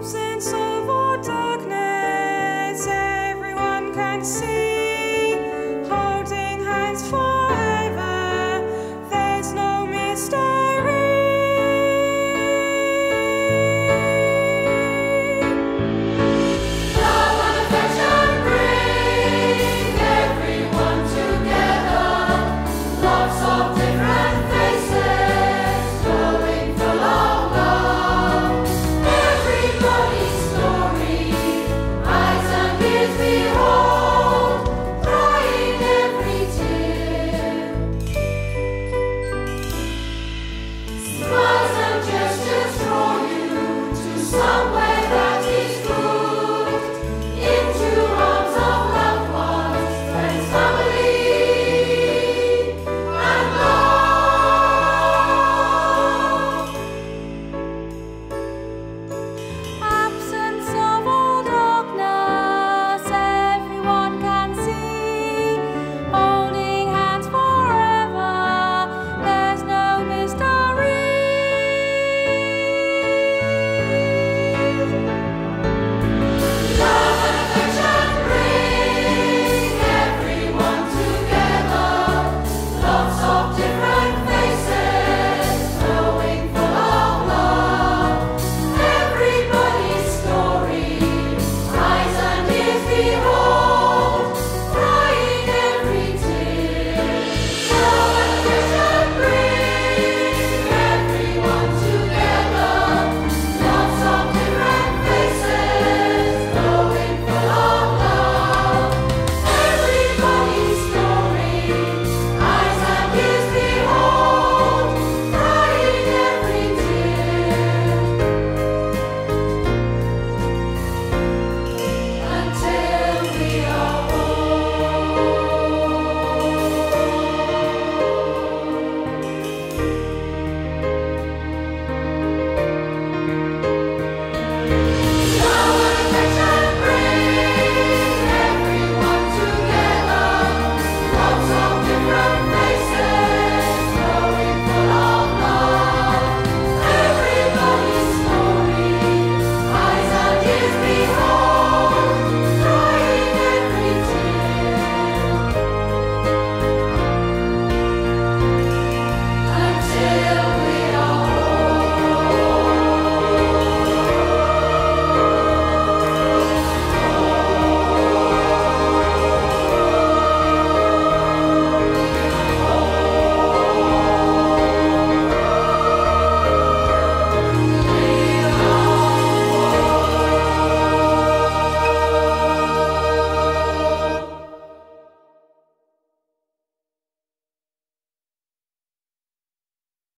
lips and.